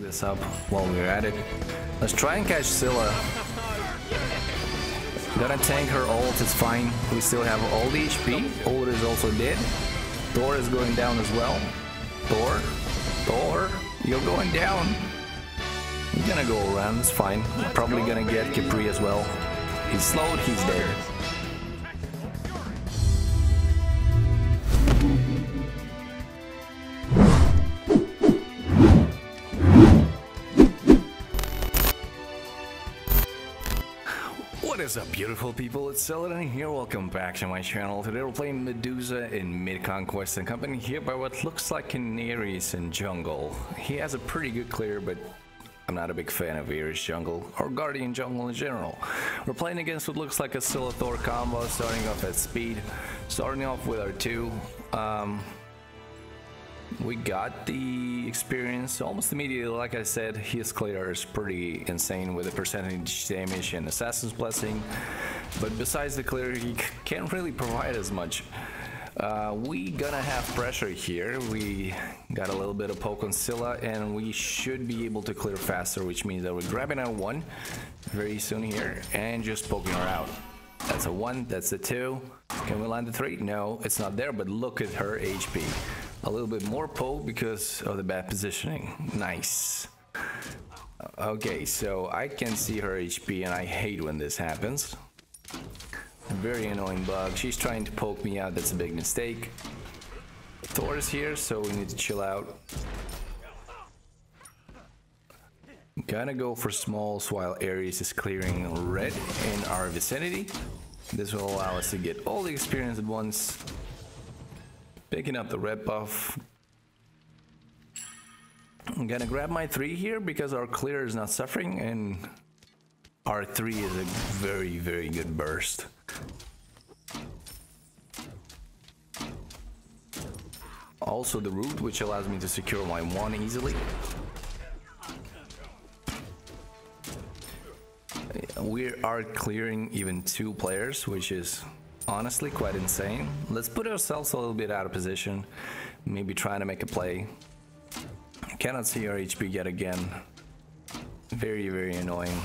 this up while we're at it. Let's try and catch Scylla. Gonna tank her ult, it's fine. We still have all the HP. Ullr is also dead. Thor is going down as well. Thor? Thor? You're going down. I'm gonna go around, it's fine. Probably gonna get Khepri as well. He's slowed, he's dead. What is up beautiful people, it's Elidan here, welcome back to my channel. Today we're playing Medusa in Mid-Conquest and Company here by what looks like an Ares in jungle. He has a pretty good clear, but I'm not a big fan of Ares jungle, or Guardian jungle in general. We're playing against what looks like a Scylla Thor combo, starting off at speed, starting off with our two. Um, we got the experience almost immediately. Like I said, his clear is pretty insane with the percentage damage and Assassin's Blessing. But besides the clear, he can't really provide as much. Uh, we gonna have pressure here. We got a little bit of poke on Scylla and we should be able to clear faster, which means that we're grabbing our one very soon here and just poking her out. That's a one, that's a two. Can we land the three? No, it's not there, but look at her HP. A little bit more poke because of the bad positioning. Nice. Okay, so I can see her HP and I hate when this happens. Very annoying bug. She's trying to poke me out, that's a big mistake. Thor is here, so we need to chill out. Gonna go for smalls while Ares is clearing red in our vicinity. This will allow us to get all the experience at once. Picking up the red buff. I'm gonna grab my three here because our clear is not suffering and our three is a very, very good burst. Also the root, which allows me to secure my one easily. We are clearing even two players, which is honestly quite insane. Let's put ourselves a little bit out of position, maybe trying to make a play. Cannot see our HP yet again. Very, very annoying.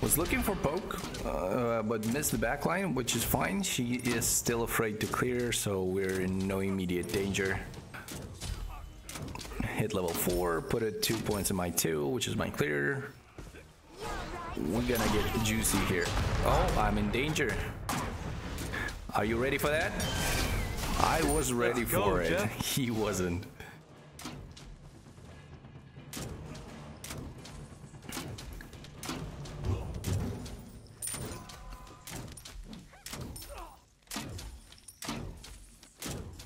Was looking for poke, uh, but missed the backline, which is fine. She is still afraid to clear, so we're in no immediate danger. Hit level 4, put it 2 points in my 2, which is my clear. We're gonna get juicy here. Oh, I'm in danger. Are you ready for that? I was ready Let's go, for it. Jeff. He wasn't.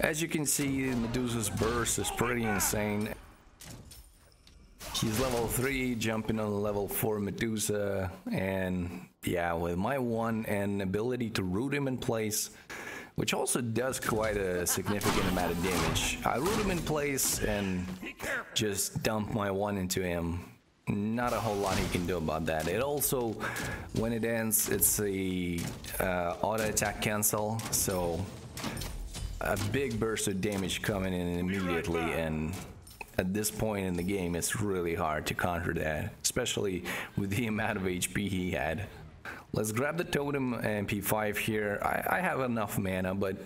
As you can see, Medusa's burst is pretty insane. He's level 3, jumping on level 4 Medusa, and yeah, with my 1 and ability to root him in place, which also does quite a significant amount of damage. I root him in place and just dump my 1 into him. Not a whole lot he can do about that. It also, when it ends, it's a uh, auto attack cancel, so a big burst of damage coming in immediately and at this point in the game it's really hard to counter that especially with the amount of HP he had let's grab the totem and P5 here I, I have enough mana but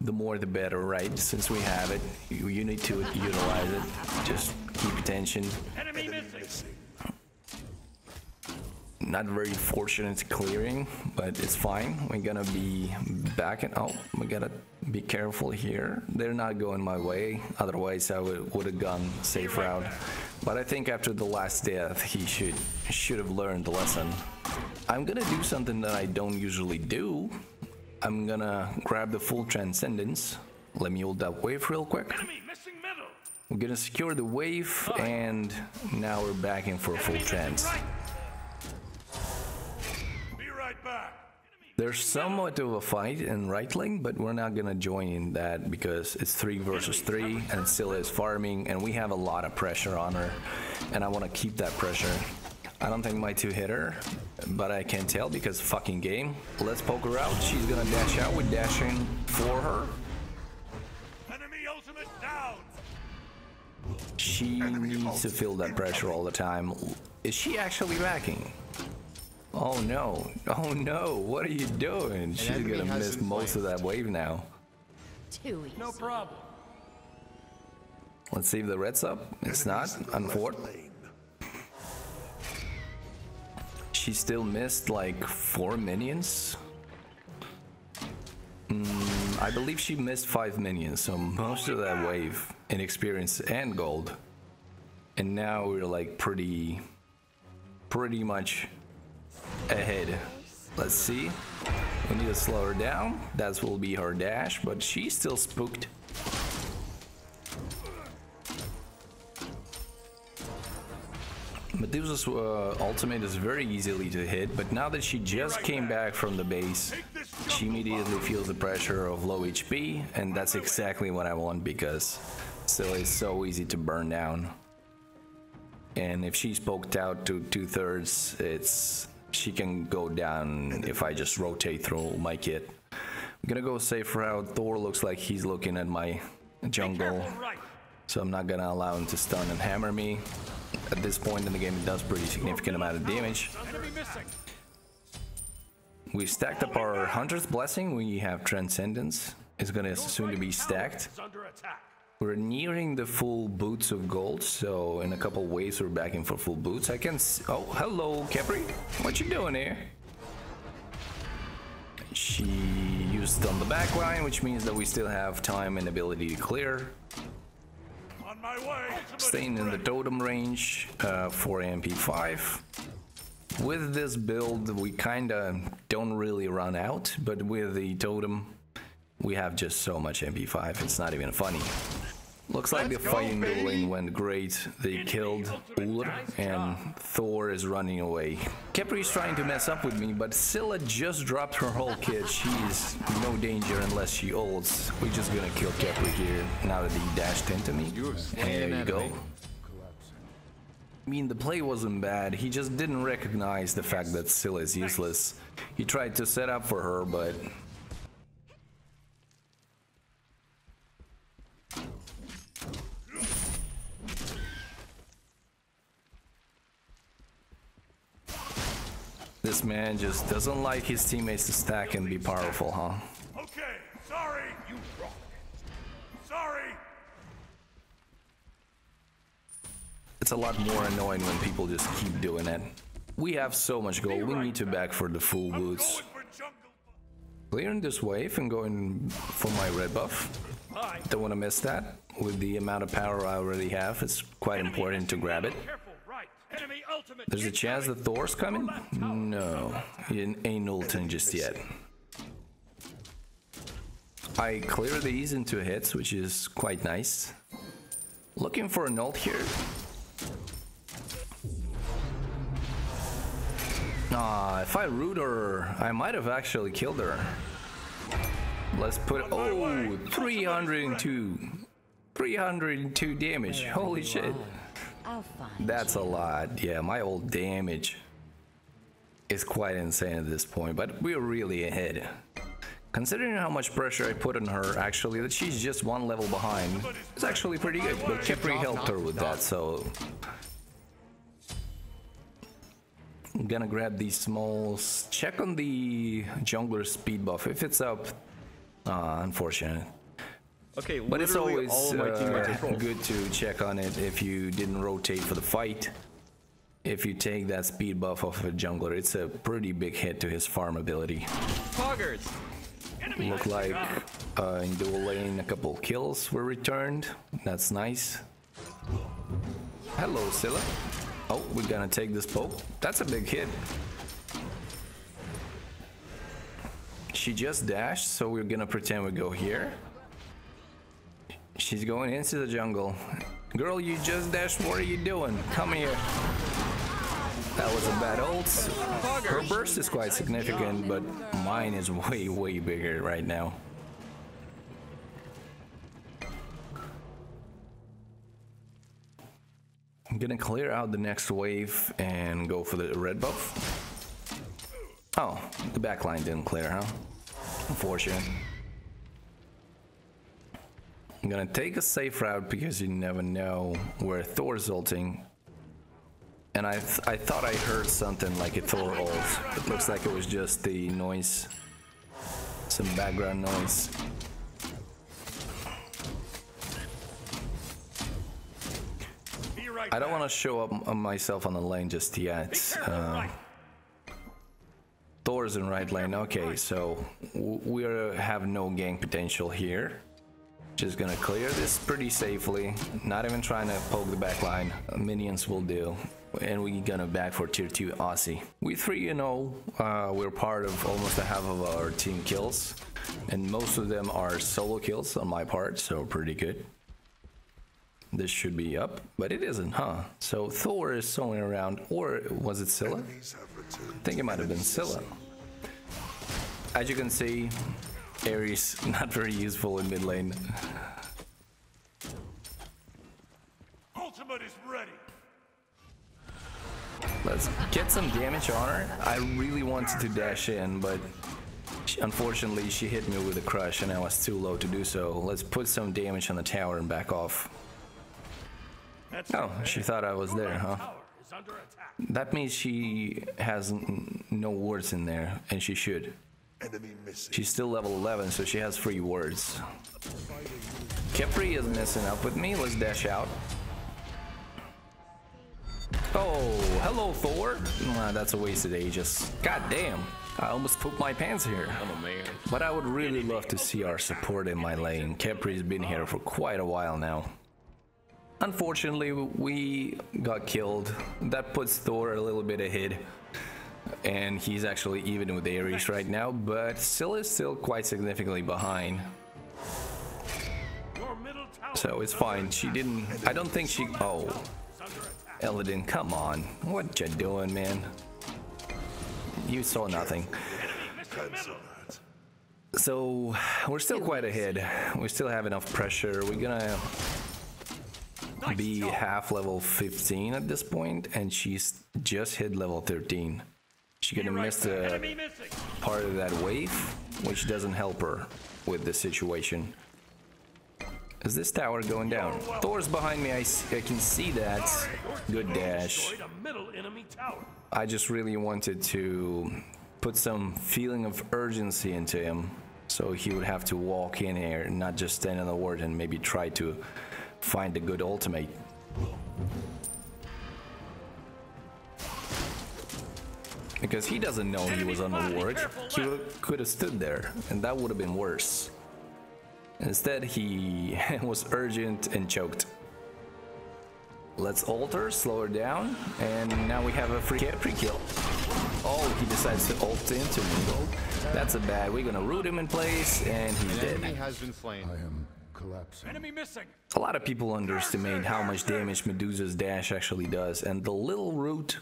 the more the better right since we have it you, you need to utilize it just keep attention Enemy missing. not very fortunate clearing, but it's fine. We're gonna be back and oh, we gotta be careful here. They're not going my way, otherwise I would would have gone safe route. But I think after the last death, he should should have learned the lesson. I'm gonna do something that I don't usually do. I'm gonna grab the full transcendence. Let me hold that wave real quick. Enemy missing middle. We're gonna secure the wave, and now we're back in for a full Enemy missing trans. right. Be right back. There's somewhat of a fight in right lane, but we're not gonna join in that because it's three versus three, and Scylla is farming, and we have a lot of pressure on her, and I want to keep that pressure. I don't think my two hit her, but I can't tell because fucking game. Let's poke her out. She's gonna dash out. with dash in for her. Enemy ultimate down. She needs to feel that pressure all the time. Is she actually backing? Oh no. Oh no. What are you doing? She's gonna miss been most of that wave now. Too easy. No problem. Let's see if the red's up. It's not, unfortunately. She still missed like four minions. Mm, I believe she missed five minions, so most of that wave in experience and gold. And now we're like pretty, pretty much ahead. Let's see. We need to slow her down. That will be her dash, but she's still spooked. Medusa's uh, ultimate is very easily to hit, but now that she just came back from the base, she immediately feels the pressure of low HP, and that's exactly what I want because still is so easy to burn down. And if she's poked out to two thirds, it's she can go down if I just rotate through my kit. I'm gonna go safe route. Thor looks like he's looking at my jungle. So I'm not gonna allow him to stun and hammer me. At this point in the game, it does pretty significant amount of damage. We stacked up our Hunter's Blessing. We have Transcendence. It's gonna soon to be stacked. We're nearing the full boots of gold, so in a couple ways we're backing for full boots. I can s Oh, hello, Khepri. What you doing here? She used on the back line, which means that we still have time and ability to clear. Staying in the totem range uh, for MP5. With this build, we kinda don't really run out, but with the totem, we have just so much MP5, it's not even funny. Looks like the Let's go, fighting baby. dueling went great. They killed Ullr and Thor is running away. Khepri's trying to mess up with me, but Scylla just dropped her whole kit. She's no danger unless she ults. We're just gonna kill Khepri here now that he dashed into me. And there you go. I mean, the play wasn't bad. He just didn't recognize the fact that Scylla is useless. He tried to set up for her, but... This man just doesn't like his teammates to stack and be powerful, huh? Okay. Sorry. You rock. Sorry. It's a lot more annoying when people just keep doing it. We have so much gold, we need to back for the full boots. going for jungle. Clearing this wave and going for my red buff. Don't want to miss that. With the amount of power I already have, it's quite important to grab it. There's a chance that Thor's coming? No, he ain't ulting just yet. I clear these into hits, which is quite nice. Looking for an ult here. Ah, if I root her, I might have actually killed her. Let's put oh 302 302 damage. Holy shit. I'll find That's a lot. Yeah, my old damage is quite insane at this point, but we're really ahead. Considering how much pressure I put on her, actually, that she's just one level behind, it's actually pretty good. But Khepri helped her with that, so... I'm gonna grab these smalls. Check on the jungler speed buff. If it's up, uh, unfortunate. Okay, But it's always all of my teammates uh, good to check on it if you didn't rotate for the fight. If you take that speed buff off of a jungler, it's a pretty big hit to his farm ability. Poggers! Look like uh, in dual lane a couple kills were returned. That's nice. Hello, Scylla. Oh, we're gonna take this poke. That's a big hit. She just dashed, so we're gonna pretend we go here. She's going into the jungle. Girl, you just dashed. What are you doing? Come here. That was a bad ult. Her burst is quite significant, but mine is way, way bigger right now. I'm gonna clear out the next wave and go for the red buff. Oh, the back line didn't clear, huh? Unfortunate. I'm gonna take a safe route because you never know where Thor's ulting. And I, th I thought I heard something like a Thor ult. It looks like it was just the noise. Some background noise. I don't want to show up on myself on the lane just yet. Uh. Thor's in right lane. Okay, so we have no gang potential here. Just gonna clear this pretty safely. Not even trying to poke the back line. Minions will do. And we gonna back for tier 2 Asi. We 3 and 0. Uh, we're part of almost a half of our team kills. And most of them are solo kills on my part, so pretty good. This should be up, but it isn't, huh? So Thor is soloing around, or was it Scylla? I think it might have been Scylla. As you can see, Ares not very useful in mid lane. Ultimate is ready. Let's get some damage on her. I really wanted to dash in, but she- unfortunately she hit me with a crush and I was too low to do so. Let's put some damage on the tower and back off. That's Oh, she thought I was there, huh? Tower is under attack. That means she has n- no wards in there, and she should. Enemy missing. She's still level 11, so she has free words. Khepri is messing up with me. Let's dash out. Oh, hello, Thor. Nah, that's a wasted Aegis. God damn. I almost pooped my pants here. I'm a man. But I would really love to see our support in my lane. Khepri's been here for quite a while now. Unfortunately, we got killed. That puts Thor a little bit ahead. And he's actually even with Ares right now, but still is still quite significantly behind. Your middle tower So it's fine. She didn't. I don't think she. Oh, Is under attack. Oh. Elidan, come on. What you doing, man? You saw nothing. So we're still quite ahead. We still have enough pressure. We're gonna be half level 15 at this point, and she's just hit level 13. She's gonna right miss the part of that wave, which doesn't help her with the situation. Is this tower going down? Thor's behind me. I, I can see that. Good dash. destroyed a middle enemy tower. I just really wanted to put some feeling of urgency into him so he would have to walk in here and not just stand in the ward and maybe try to find a good ultimate. Because he doesn't know he was on the ward. He could have stood there and that would have been worse. Instead, he was urgent and choked. Let's alter, slow her down, and now we have a free free kill. Oh, he decides to ult into me. That's a bad. We're gonna root him in place, and he's Enemy dead. has been slain. I am collapsing. Enemy missing. A lot of people underestimate how much damage Medusa's dash actually does, and the little root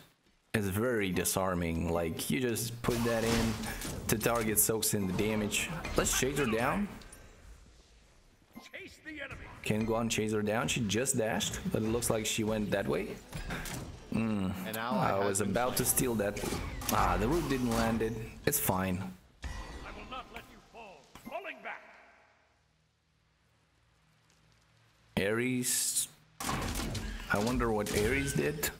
is very disarming. Like you just put that in, the target soaks in the damage. Let's chase her down. Chase the enemy. Can go on chase her down. She just dashed, but it looks like she went that way. An ally I was about to steal that. Ah, the root didn't land it. It's fine. I will not let you fall. Falling back. Ares. I wonder what Ares did.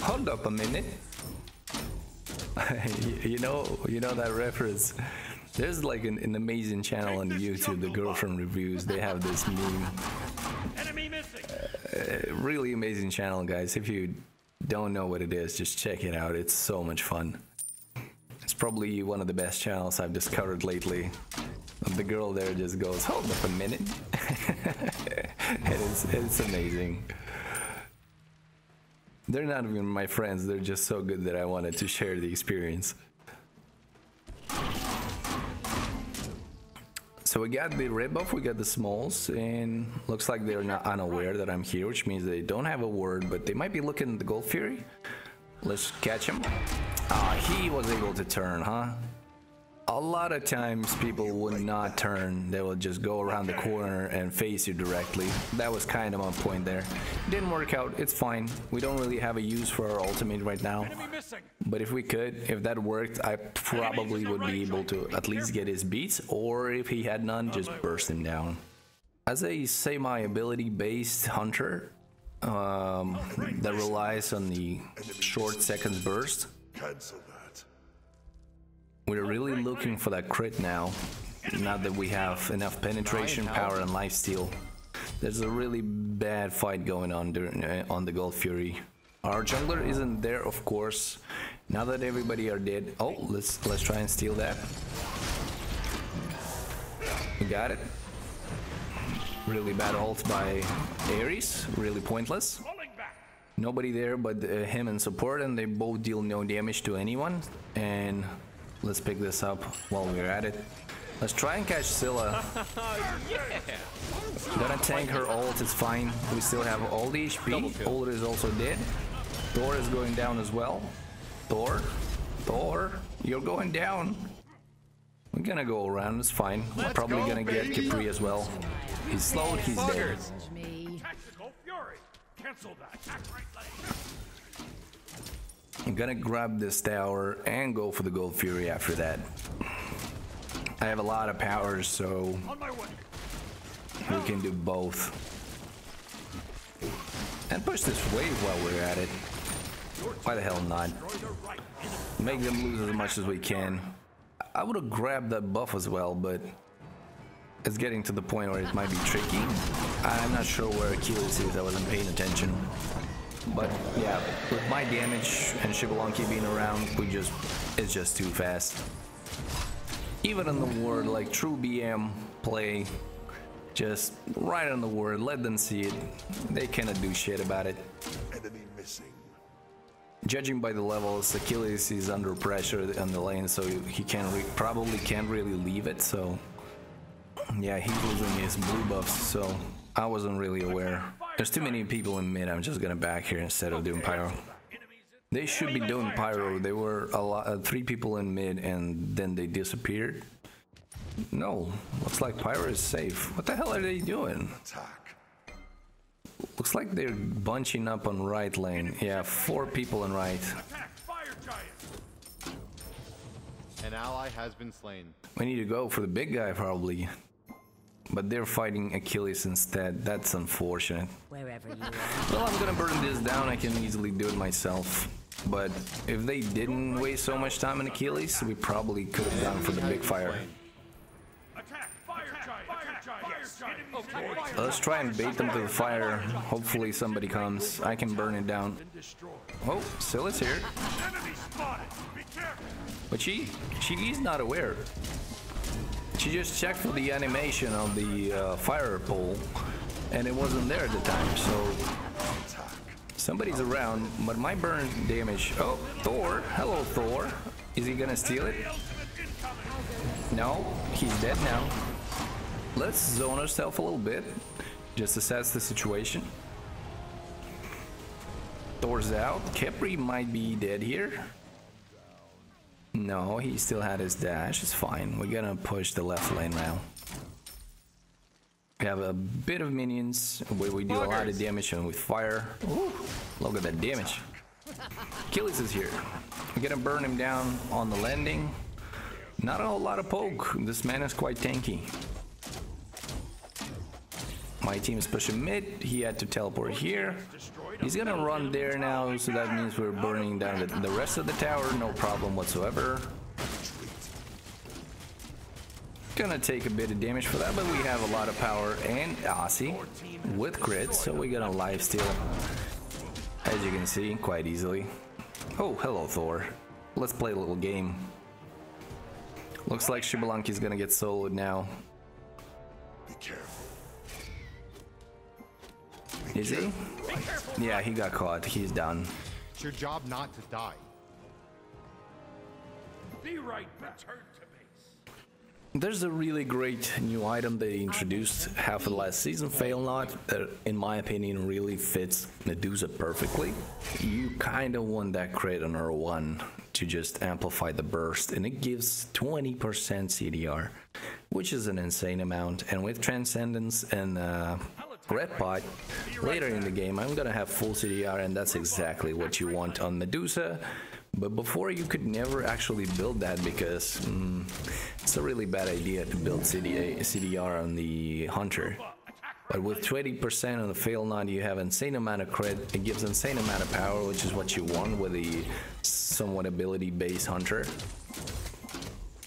Hold up a minute. you, know, you know that reference. There's like an, an amazing channel on YouTube, the Girlfriend Reviews. They have this meme. Enemy missing. Uh, really amazing channel, guys. If you don't know what it is, just check it out. It's so much fun. It's probably one of the best channels I've discovered lately. The girl there just goes, hold up a minute. and it's, it's amazing. They're not even my friends, they're just so good that I wanted to share the experience. So we got the red buff, we got the smalls, and looks like they're not unaware that I'm here, which means they don't have a word, but they might be looking at the Gold Fury. Let's catch him. Ah, he was able to turn, huh? A lot of times people would not turn, they would just go around the corner and face you directly. That was kind of on point there. Didn't work out, it's fine. We don't really have a use for our ultimate right now. But if we could, if that worked, I probably would be able to at least get his beats, or if he had none, just burst him down. As a semi-ability based hunter um, that relies on the short seconds burst. We're really looking for that crit now. Now that we have enough penetration, power, and lifesteal. There's a really bad fight going on during, uh, on the Gold Fury. Our jungler isn't there, of course. Now that everybody are dead, oh, let's let's try and steal that. We got it. Really bad ult by Ares, really pointless. Nobody there but uh, him and support, and they both deal no damage to anyone. And let's pick this up while we're at it. Let's try and catch Scylla. Gonna tank her ult, it's fine. We still have all the HP. Ullr is also dead. Thor is going down as well. Thor, Thor, you're going down. We're gonna go around, it's fine. We're probably go, gonna get. Khepri as well. He's slowed, he's dead. Buggers. Me. Tactical fury. Cancel that. Attack right lane. I'm gonna grab this tower and go for the Gold Fury after that. I have a lot of powers, so On my way. we can do both. And push this wave while we're at it. Why the hell not? Destroy the right. Make them lose as much as we can. I would have grabbed that buff as well, but it's getting to the point where it might be tricky. I'm not sure where Achilles is, I wasn't paying attention. But yeah, with my damage and Xbalanque being around, we just it's just too fast. Even in the word like true BM play, just right on the word, let them see it. They cannot do shit about it. Enemy missing. Judging by the levels, Achilles is under pressure on the lane, so he can re probably can't really leave it. So yeah, he's losing his blue buffs. So I wasn't really aware. There's too many people in mid. I'm just gonna back here instead of doing pyro. They should be doing pyro. They were a lot, uh, three people in mid, and then they disappeared. No, looks like pyro is safe. What the hell are they doing? Looks like they're bunching up on right lane. Yeah, four people in right. Attack fire giant. An ally has been slain. We need to go for the big guy probably. But they're fighting Achilles instead. That's unfortunate. You. Well, I'm gonna burn this down. I can easily do it myself. But if they didn't waste so much time on Achilles, we probably could have gone for the big fire. Let's try and bait them to the fire. Hopefully somebody comes. I can burn it down. Oh, Scylla's here. But she, she is not aware. She just checked for the animation of the uh, fire pole, and it wasn't there at the time. So somebody's around, but my burn damage. Oh, Thor! Hello, Thor. Is he gonna steal it? No, he's dead now. Let's zone ourselves a little bit, just assess the situation. Thor's out. Khepri might be dead here. No, he still had his dash. It's fine. We're gonna push the left lane now. We have a bit of minions where we do a lot of damage and with fire. Ooh, look at that damage. Achilles is here. We're gonna burn him down on the landing. Not a whole lot of poke. This man is quite tanky. My team is pushing mid. He had to teleport here. He's gonna run there now, so that means we're burning down the, the rest of the tower, no problem whatsoever. Gonna take a bit of damage for that, but we have a lot of power and Asi with crit, so we're gonna life steal, as you can see, quite easily. Oh, hello Thor. Let's play a little game. Looks like Xbalanque's gonna get soloed now. Be careful. Is he? Yeah, he got caught. He's done. It's your job not to die. Be right back. There's a really great new item they introduced half of last season, Fail Not, that in my opinion really fits Medusa perfectly. You kind of want that crit on her one to just amplify the burst and it gives 20% CDR, which is an insane amount. And with Transcendence and uh, Red Pot, later in the game I'm gonna have full CDR and that's exactly what you want on Medusa. But before you could never actually build that because mm, it's a really bad idea to build CDA, CDR on the Hunter. But with 20% on the fail not, you have insane amount of crit. It gives insane amount of power, which is what you want with the somewhat ability-based hunter.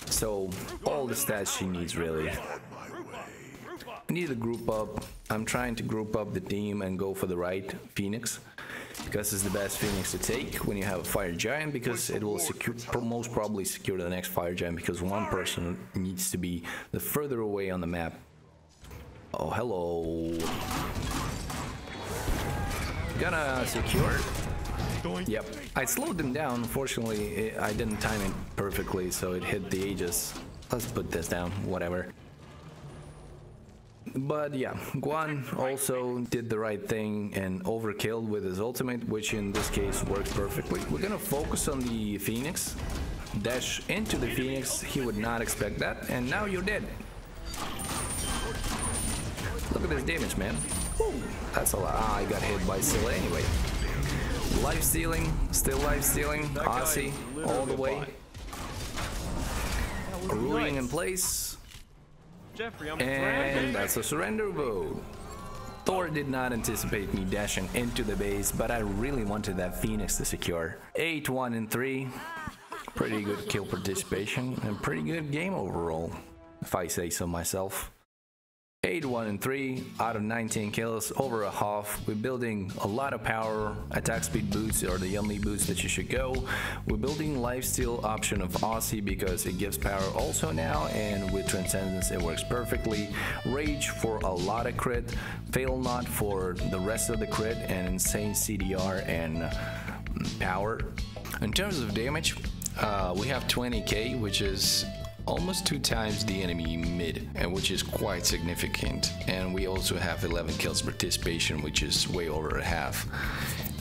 So all the stats she needs really. I need to group up. I'm trying to group up the team and go for the right Phoenix because it's the best Phoenix to take when you have a Fire Giant because it will secure, most probably secure the next Fire Giant because one person needs to be the further away on the map Oh, hello. Gonna secure. Yep. I slowed them down. Unfortunately, I didn't time it perfectly, so it hit the Aegis. Let's put this down, whatever. But yeah, Guan also did the right thing and overkilled with his ultimate, which in this case works perfectly. We're gonna focus on the Phoenix. Dash into the Phoenix, he would not expect that, and now you're dead. Look at this damage, man. that's a lot. Ah, I got hit by Scylla anyway. Life stealing, still life stealing. Asi, all the way. Ruling in place. Jeffrey, I'm and that's a surrender vote. Thor did not anticipate me dashing into the base, but I really wanted that Phoenix to secure. 8, 1, and 3. Pretty good kill participation and pretty good game overall, if I say so myself. 8, 1, and 3 out of 19 kills, over a half. We're building a lot of power, attack speed boots are the only boots that you should go. We're building lifesteal option of Asi because it gives power also now and with Transcendence it works perfectly. Rage for a lot of crit, Fail Not for the rest of the crit and insane CDR and mm, power. In terms of damage, uh, we have 20k which is almost two times the enemy mid, and which is quite significant. And we also have 11 kills participation, which is way over a half.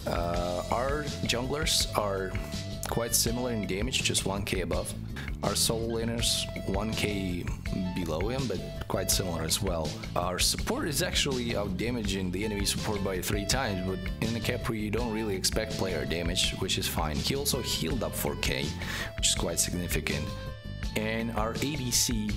Uh, our junglers are quite similar in damage, just 1k above. Our solo laners 1k below him, but quite similar as well. Our support is actually out damaging the enemy support by 3 times, but in the Khepri you don't really expect player damage, which is fine. He also healed up 4k, which is quite significant and our ADC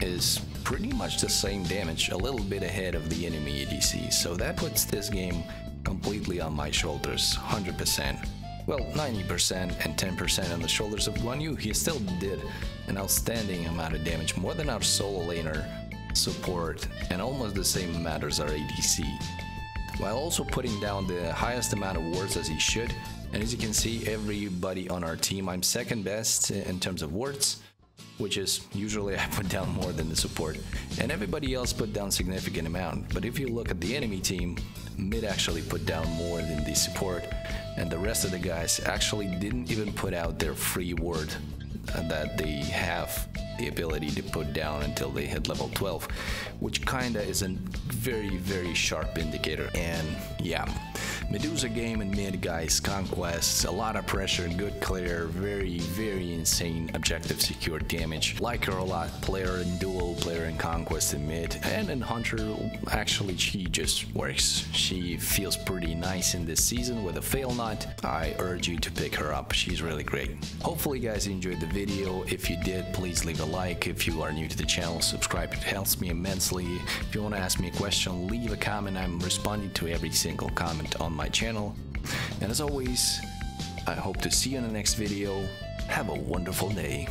is pretty much the same damage, a little bit ahead of the enemy ADC, so that puts this game completely on my shoulders, 100%. Well, 90% and 10% on the shoulders of Guan Yu, he still did an outstanding amount of damage, more than our solo laner support, and almost the same amount as our ADC, while also putting down the highest amount of wards as he should, and as you can see, everybody on our team, I'm second best in terms of wards, which is usually I put down more than the support, and everybody else put down significant amount. But if you look at the enemy team, mid actually put down more than the support, and the rest of the guys actually didn't even put out their free ward uh, that they have the ability to put down until they hit level 12, which kinda is a very, very sharp indicator. And yeah, Medusa game and mid guys, conquests, a lot of pressure, good clear, very, very insane objective secure damage. Like her a lot, player in duel, player in conquest and mid, and in hunter, actually she just works. She feels pretty nice in this season with a fail not. I urge you to pick her up, she's really great. Hopefully you guys enjoyed the video. If you did, please leave a like. If you are new to the channel, subscribe, it helps me immensely. If you want to ask me a question, leave a comment. I'm responding to every single comment on my channel. And as always, I hope to see you in the next video. Have a wonderful day.